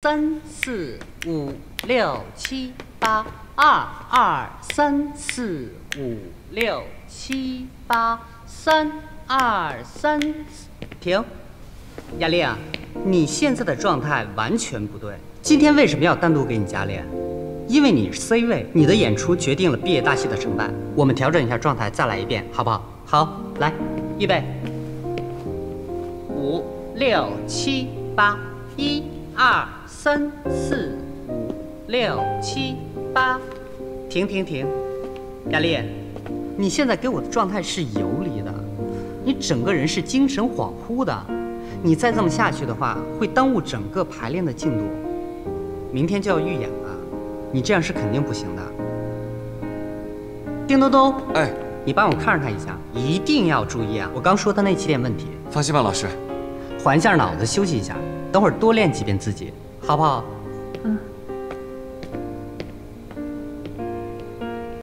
三四五六七八，二二三四五六七八，三二三，停。雅丽啊，你现在的状态完全不对。今天为什么要单独给你加练？因为你是 C 位，你的演出决定了毕业大戏的成败。我们调整一下状态，再来一遍，好不好？好，来，预备。五六七八，一二三四五六七八，停停停。雅丽，你现在给我的状态是游离的，你整个人是精神恍惚的。你再这么下去的话，会耽误整个排练的进度。明天就要预演了，你这样是肯定不行的。叮咚咚，哎，你帮我看着他一下，一定要注意啊！我刚说的那几点问题，放心吧，老师。缓一下脑子，休息一下，等会儿多练几遍自己，好不好？嗯，